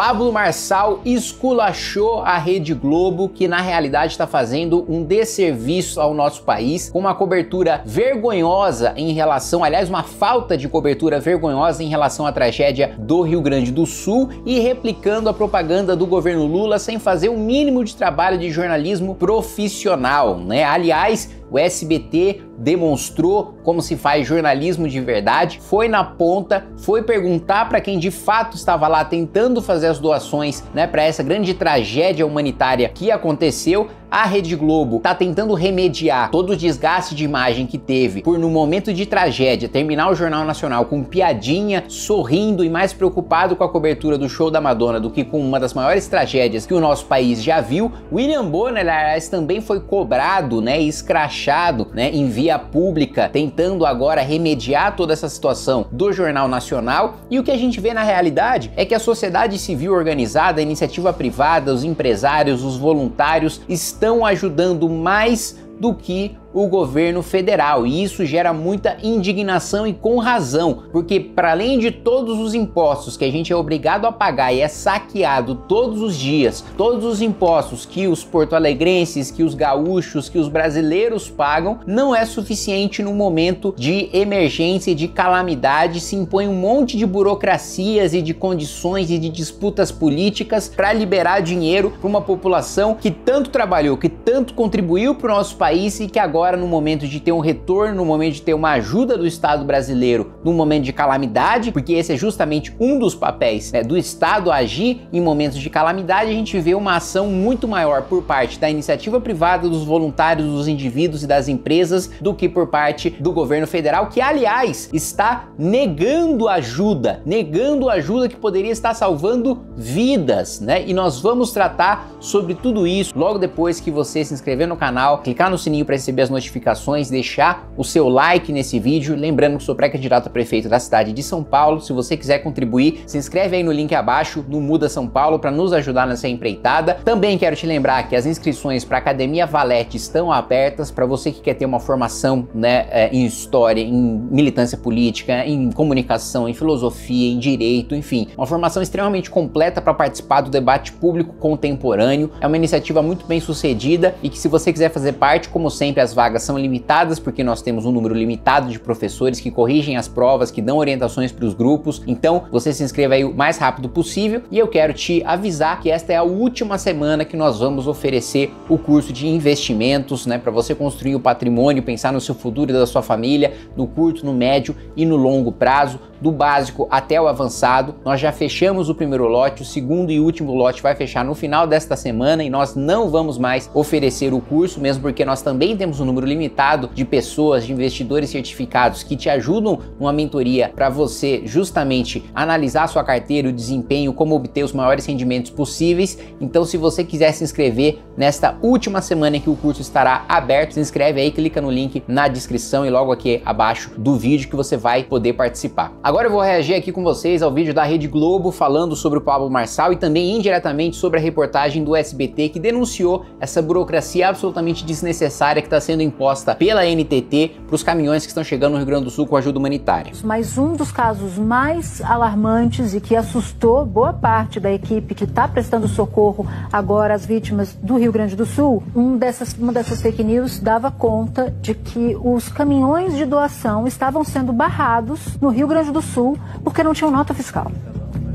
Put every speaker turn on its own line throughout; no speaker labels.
Pablo Marçal esculachou a Rede Globo, que na realidade está fazendo um desserviço ao nosso país, com uma cobertura vergonhosa em relação, aliás, uma falta de cobertura vergonhosa em relação à tragédia do Rio Grande do Sul e replicando a propaganda do governo Lula sem fazer o um mínimo de trabalho de jornalismo profissional, né? Aliás, o SBT demonstrou como se faz jornalismo de verdade, foi na ponta, foi perguntar para quem de fato estava lá tentando fazer as doações, né, para essa grande tragédia humanitária que aconteceu. A Rede Globo está tentando remediar todo o desgaste de imagem que teve por no momento de tragédia terminar o Jornal Nacional com piadinha, sorrindo e mais preocupado com a cobertura do show da Madonna do que com uma das maiores tragédias que o nosso país já viu. William Bonner, aliás, também foi cobrado, né, escrachado, né, em via pública, tentando agora remediar toda essa situação do Jornal Nacional. E o que a gente vê na realidade é que a sociedade civil organizada, a iniciativa privada, os empresários, os voluntários estão ajudando mais do que o governo federal. E isso gera muita indignação e com razão, porque para além de todos os impostos que a gente é obrigado a pagar e é saqueado todos os dias, todos os impostos que os porto-alegrenses, que os gaúchos, que os brasileiros pagam, não é suficiente no momento de emergência e de calamidade, se impõe um monte de burocracias e de condições e de disputas políticas para liberar dinheiro para uma população que tanto trabalhou, que tanto contribuiu para o nosso país e que agora agora no momento de ter um retorno, no momento de ter uma ajuda do Estado brasileiro no momento de calamidade, porque esse é justamente um dos papéis né, do Estado agir em momentos de calamidade, a gente vê uma ação muito maior por parte da iniciativa privada, dos voluntários, dos indivíduos e das empresas do que por parte do governo federal, que aliás está negando ajuda, negando ajuda que poderia estar salvando vidas, né? E nós vamos tratar sobre tudo isso logo depois que você se inscrever no canal, clicar no sininho para receber as notificações, deixar o seu like nesse vídeo. Lembrando que sou pré-candidato a prefeito da cidade de São Paulo. Se você quiser contribuir, se inscreve aí no link abaixo no Muda São Paulo para nos ajudar nessa empreitada. Também quero te lembrar que as inscrições para a Academia Valete estão abertas para você que quer ter uma formação né, é, em história, em militância política, em comunicação, em filosofia, em direito, enfim, uma formação extremamente completa para participar do debate público contemporâneo. É uma iniciativa muito bem sucedida e que se você quiser fazer parte, como sempre, as vagas são limitadas porque nós temos um número limitado de professores que corrigem as provas, que dão orientações para os grupos. Então, você se inscreva aí o mais rápido possível e eu quero te avisar que esta é a última semana que nós vamos oferecer o curso de investimentos, né, para você construir o patrimônio, pensar no seu futuro e da sua família, no curto, no médio e no longo prazo, do básico até o avançado. Nós já fechamos o primeiro lote, o segundo e último lote vai fechar no final desta semana e nós não vamos mais oferecer o curso, mesmo porque nós também temos um número limitado de pessoas, de investidores certificados que te ajudam numa mentoria para você justamente analisar sua carteira, o desempenho, como obter os maiores rendimentos possíveis. Então, se você quiser se inscrever nesta última semana em que o curso estará aberto, se inscreve aí, clica no link na descrição e logo aqui abaixo do vídeo que você vai poder participar. Agora eu vou reagir aqui com vocês ao vídeo da Rede Globo falando sobre o Pablo Marçal e também indiretamente sobre a reportagem do SBT que denunciou essa burocracia absolutamente desnecessária que está sendo imposta pela NTT para os caminhões que estão chegando no Rio Grande do Sul com ajuda humanitária.
Mas um dos casos mais alarmantes e que assustou boa parte da equipe que está prestando socorro agora às vítimas do Rio Grande do Sul, um dessas, uma dessas fake news dava conta de que os caminhões de doação estavam sendo barrados no Rio Grande do Sul porque não tinham nota fiscal.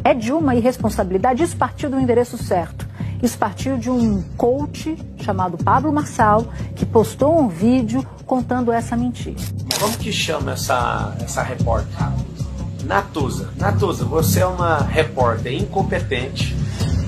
É de uma irresponsabilidade, isso partiu do endereço certo. Isso partiu de um coach chamado Pablo Marçal, que postou um vídeo contando essa mentira.
Como que chama essa, essa repórter? Natuza. Natuza, você é uma repórter incompetente.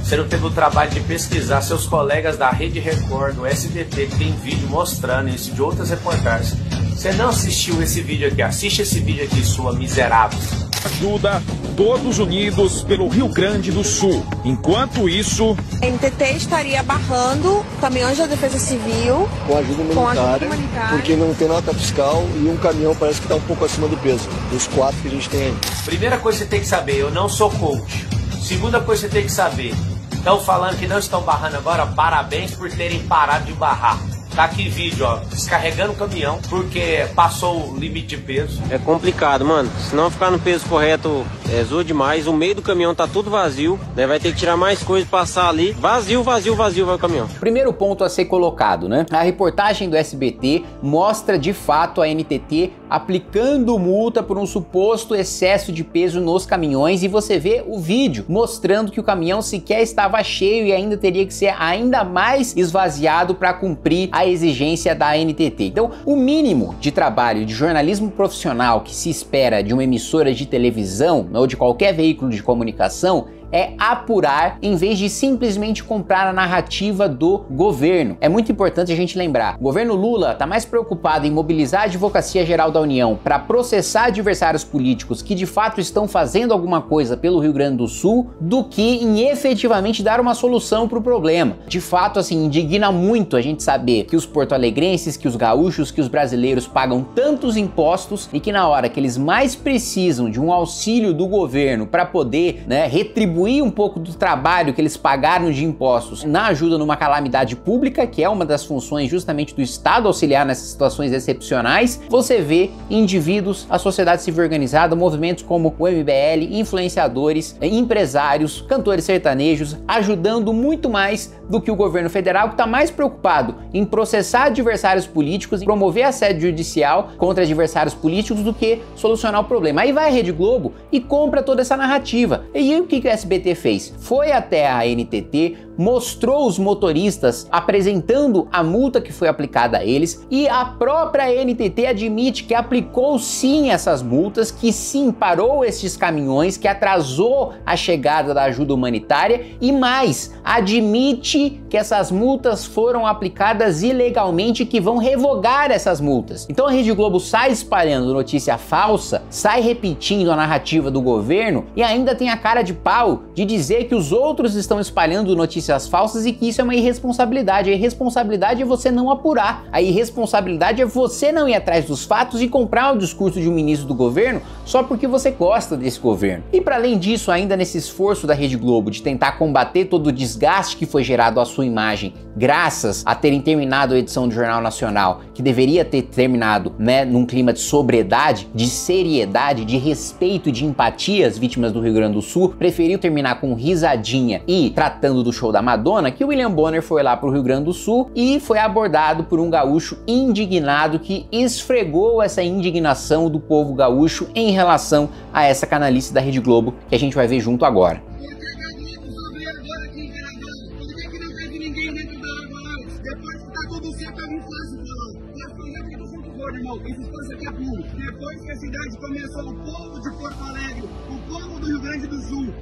Você não teve o trabalho de pesquisar seus colegas da Rede Record, do SBT, que tem vídeo mostrando isso de outras reportagens. Você não assistiu esse vídeo aqui, assiste esse vídeo aqui, sua miserável.
Ajuda todos unidos pelo Rio Grande do Sul. Enquanto isso,
a NTT estaria barrando caminhões da Defesa Civil
com ajuda humanitária, com ajuda humanitária. porque não tem nota fiscal e um caminhão parece que está um pouco acima do peso, dos quatro que a gente tem aí.
Primeira coisa que você tem que saber, eu não sou coach. Segunda coisa que você tem que saber, estão falando que não estão barrando agora, parabéns por terem parado de barrar. Tá aqui vídeo, ó, descarregando o caminhão porque passou o limite de peso.
É complicado, mano. Se não ficar no peso correto, é zoa demais. O meio do caminhão tá tudo vazio, né? Vai ter que tirar mais coisa, passar ali. Vazio, vazio, vazio vai o caminhão.
Primeiro ponto a ser colocado, né? A reportagem do SBT mostra de fato a NTT aplicando multa por um suposto excesso de peso nos caminhões e você vê o vídeo mostrando que o caminhão sequer estava cheio e ainda teria que ser ainda mais esvaziado para cumprir a exigência da NTT. Então, o mínimo de trabalho de jornalismo profissional que se espera de uma emissora de televisão ou de qualquer veículo de comunicação é apurar em vez de simplesmente comprar a narrativa do governo. É muito importante a gente lembrar: o governo Lula está mais preocupado em mobilizar a Advocacia Geral da União para processar adversários políticos que de fato estão fazendo alguma coisa pelo Rio Grande do Sul do que em efetivamente dar uma solução para o problema. De fato, assim, indigna muito a gente saber que os porto-alegrenses, que os gaúchos, que os brasileiros pagam tantos impostos e que na hora que eles mais precisam de um auxílio do governo para poder, né, retribuir retribuir um pouco do trabalho que eles pagaram de impostos na ajuda numa calamidade pública, que é uma das funções justamente do Estado auxiliar nessas situações excepcionais, você vê indivíduos, a sociedade civil organizada, movimentos como o MBL, influenciadores, empresários, cantores sertanejos, ajudando muito mais do que o governo federal, que está mais preocupado em processar adversários políticos, e promover assédio judicial contra adversários políticos do que solucionar o problema. Aí vai a Rede Globo e compra toda essa narrativa. E o que, o SBT fez? Foi até a NTT, mostrou os motoristas apresentando a multa que foi aplicada a eles e a própria NTT admite que aplicou sim essas multas, que sim parou esses caminhões, que atrasou a chegada da ajuda humanitária e mais, admite que essas multas foram aplicadas ilegalmente e que vão revogar essas multas. Então a Rede Globo sai espalhando notícia falsa, sai repetindo a narrativa do governo e ainda tem a cara de pau de dizer que os outros estão espalhando notícias notícias falsas e que isso é uma irresponsabilidade. A irresponsabilidade é você não apurar. A irresponsabilidade é você não ir atrás dos fatos e comprar o discurso de um ministro do governo só porque você gosta desse governo. E para além disso, ainda nesse esforço da Rede Globo de tentar combater todo o desgaste que foi gerado à sua imagem, graças a terem terminado a edição do Jornal Nacional, que deveria ter terminado, né, num clima de sobriedade, de seriedade, de respeito e de empatia às vítimas do Rio Grande do Sul, preferiu terminar com risadinha e tratando do show da Madonna que William Bonner foi lá para o Rio Grande do Sul e foi abordado por um gaúcho indignado que esfregou essa indignação do povo gaúcho em relação a essa canalice da Rede Globo que a gente vai ver junto agora.
Depois que a cidade começou, o povo de Porto Alegre, o povo do Rio Grande do Sul,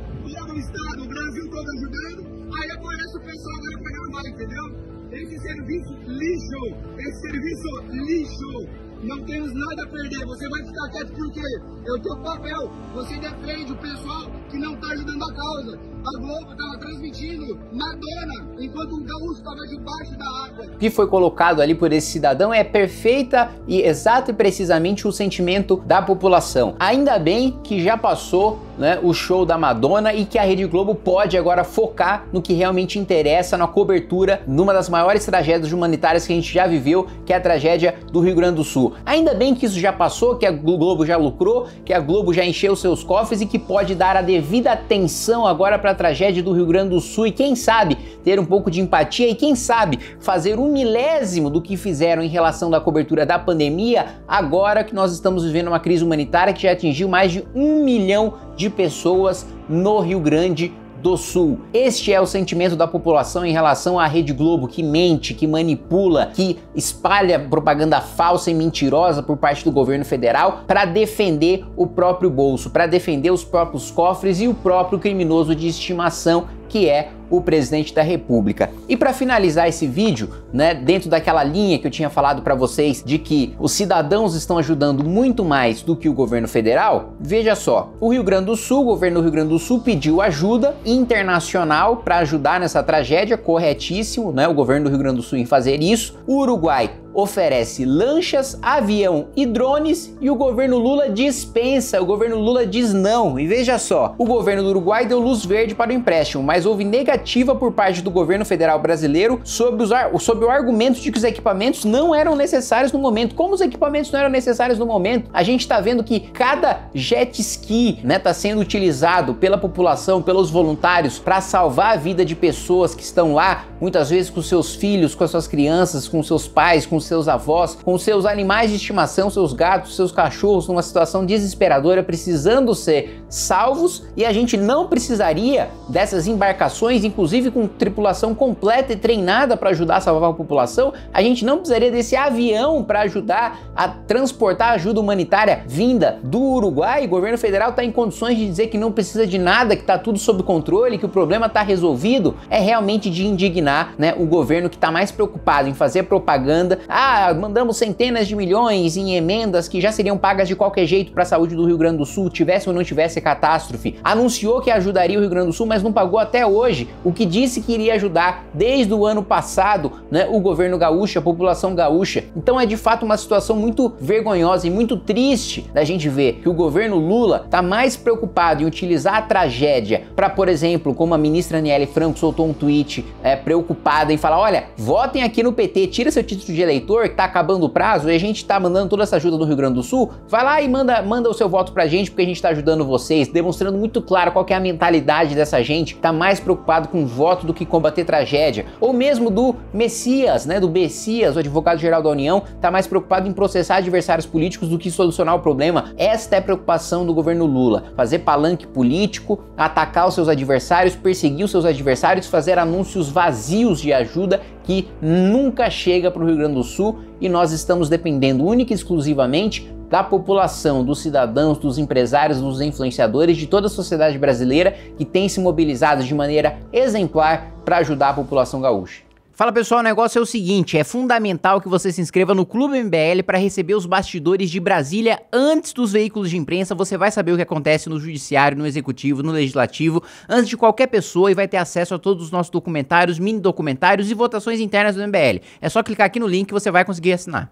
Brasil todo ajudando, Aí aparece o pessoal agora pagando mal, entendeu? Esse serviço lixo, esse serviço lixo, não temos nada a perder. Você vai ficar quieto porque é o teu papel. Você defende o pessoal que não está ajudando a causa. A Globo estava transmitindo Madonna, enquanto o gaúcho estava debaixo da água.
O que foi colocado ali por esse cidadão é perfeita e exato e precisamente o sentimento da população. Ainda bem que já passou né, o show da Madonna e que a Rede Globo pode agora focar no que realmente interessa na cobertura numa das maiores tragédias humanitárias que a gente já viveu, que é a tragédia do Rio Grande do Sul. Ainda bem que isso já passou, que a Globo já lucrou, que a Globo já encheu seus cofres e que pode dar a devida atenção agora para tragédia do Rio Grande do Sul e quem sabe ter um pouco de empatia e quem sabe fazer um milésimo do que fizeram em relação da cobertura da pandemia agora que nós estamos vivendo uma crise humanitária que já atingiu mais de um milhão de pessoas no Rio Grande do Sul. Este é o sentimento da população em relação à Rede Globo, que mente, que manipula, que espalha propaganda falsa e mentirosa por parte do governo federal para defender o próprio bolso, para defender os próprios cofres e o próprio criminoso de estimação que é o presidente da República. E para finalizar esse vídeo, né, dentro daquela linha que eu tinha falado para vocês de que os cidadãos estão ajudando muito mais do que o governo federal, veja só, o Rio Grande do Sul, o governo do Rio Grande do Sul pediu ajuda internacional para ajudar nessa tragédia, corretíssimo, né, o governo do Rio Grande do Sul em fazer isso. O Uruguai oferece lanchas, avião e drones e o governo Lula dispensa, o governo Lula diz não. E veja só, o governo do Uruguai deu luz verde para o empréstimo, mas houve negativa por parte do governo federal brasileiro sobre, os, sobre o argumento de que os equipamentos não eram necessários no momento. Como os equipamentos não eram necessários no momento? A gente está vendo que cada jet ski está né, tá sendo utilizado pela população, pelos voluntários, para salvar a vida de pessoas que estão lá, muitas vezes com seus filhos, com as suas crianças, com seus pais, com seus avós, com seus animais de estimação, seus gatos, seus cachorros, numa situação desesperadora, precisando ser salvos e a gente não precisaria dessas embarcações, inclusive com tripulação completa e treinada para ajudar a salvar a população, a gente não precisaria desse avião para ajudar a transportar ajuda humanitária vinda do Uruguai. O governo federal está em condições de dizer que não precisa de nada, que está tudo sob controle, que o problema está resolvido. É realmente de indignar né, o governo que está mais preocupado em fazer propaganda. Ah, mandamos centenas de milhões em emendas que já seriam pagas de qualquer jeito para a saúde do Rio Grande do Sul, tivesse ou não tivesse catástrofe. Anunciou que ajudaria o Rio Grande do Sul, mas não pagou até hoje o que disse que iria ajudar desde o ano passado, né, o governo gaúcho, a população gaúcha. Então é de fato uma situação muito vergonhosa e muito triste da gente ver que o governo Lula está mais preocupado em utilizar a tragédia para, por exemplo, como a ministra Aniele Franco soltou um tweet é, preocupada em falar: olha, votem aqui no PT, tira seu título de eleitor, que tá acabando o prazo e a gente tá mandando toda essa ajuda do Rio Grande do Sul. Vai lá e manda, manda o seu voto pra gente, porque a gente tá ajudando vocês, demonstrando muito claro qual é a mentalidade dessa gente, tá mais preocupado com voto do que combater tragédia. Ou mesmo do Messias, né? Do Messias, o advogado-geral da União, tá mais preocupado em processar adversários políticos do que solucionar o problema. Esta é a preocupação do governo Lula: fazer palanque político, atacar os seus adversários, perseguir os seus adversários, fazer anúncios vazios de ajuda que nunca chega para o Rio Grande do Sul e nós estamos dependendo única e exclusivamente da população, dos cidadãos, dos empresários, dos influenciadores, de toda a sociedade brasileira que tem se mobilizado de maneira exemplar para ajudar a população gaúcha. Fala pessoal, o negócio é o seguinte: é fundamental que você se inscreva no Clube MBL para receber os bastidores de Brasília antes dos veículos de imprensa. Você vai saber o que acontece no Judiciário, no Executivo, no Legislativo, antes de qualquer pessoa e vai ter acesso a todos os nossos documentários, mini documentários e votações internas do MBL. É só clicar aqui no link que você vai conseguir assinar.